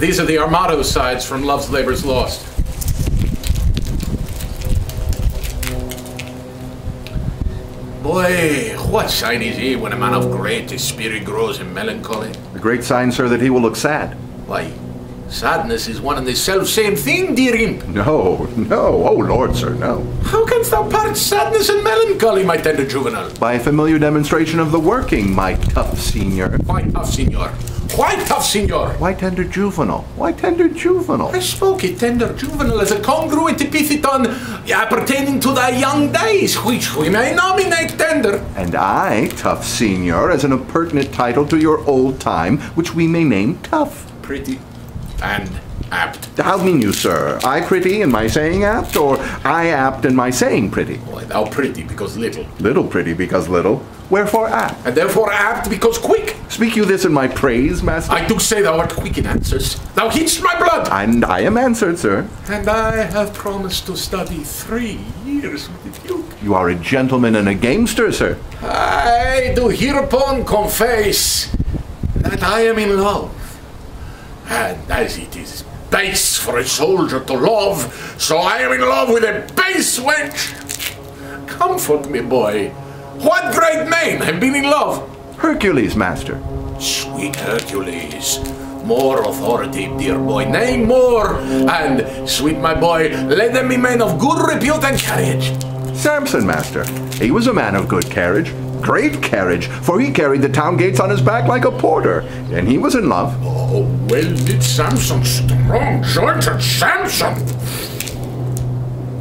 These are the Armado sides from Love's Labor's Lost. Boy, what sign is he when a man of great spirit grows in melancholy? A great sign, sir, that he will look sad. Why, sadness is one and the self same thing, dear imp. No, no, oh Lord, sir, no. How canst thou part sadness and melancholy, my tender juvenile? By a familiar demonstration of the working, my tough senior. Why tough, senor? Why tough, senor? Why tender juvenile? Why tender juvenile? I spoke it tender juvenile as a congruent epithet yeah, pertaining to thy young days, which we may nominate tender. And I, tough senior, as an impertinent title to your old time, which we may name tough. Pretty and apt. How mean you, sir? I pretty in my saying apt, or I apt in my saying pretty? Why, thou pretty because little, Little pretty because little. Wherefore apt? and therefore apt because quick. Speak you this in my praise, master? I do say thou art quick in answers. Thou heedst my blood. And I am answered, sir. And I have promised to study three years with Duke. You are a gentleman and a gamester, sir. I do hereupon confess that I am in love. And as it is base for a soldier to love, so I am in love with a base wench. Comfort me, boy. What great men have been in love? Hercules, master. Sweet Hercules. More authority, dear boy. Nay, more. And, sweet my boy, let them be men of good repute and courage. Samson, master. He was a man of good carriage. Great carriage, for he carried the town gates on his back like a porter, and he was in love. Oh, well did Samson strong jointed Samson.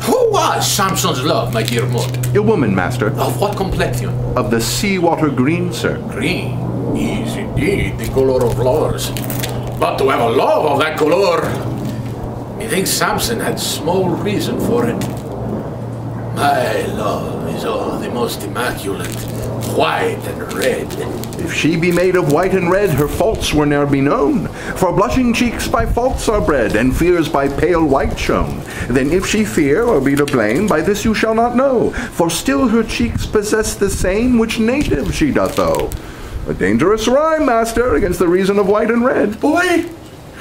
Who was Samson's love, my dear Moth? A woman, master, Of what complexion? of the seawater green, sir. Green is indeed the color of lovers. But to have a love of that color, methinks Samson had small reason for it. My love is all the most immaculate, white and red. If she be made of white and red, her faults were ne'er be known. For blushing cheeks by faults are bred, and fears by pale white shown. Then if she fear or be to blame, by this you shall not know. For still her cheeks possess the same which native she doth owe. A dangerous rhyme, master, against the reason of white and red. Boy,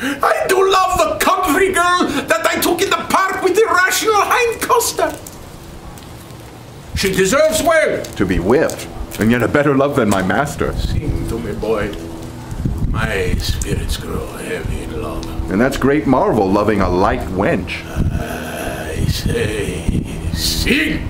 I do love the country girl that I took in the park with the rational hind Costard. She deserves well. To be whipped, and yet a better love than my master. Sing to me, boy. My spirits grow heavy in love. And that's great marvel, loving a light wench. I say, sing.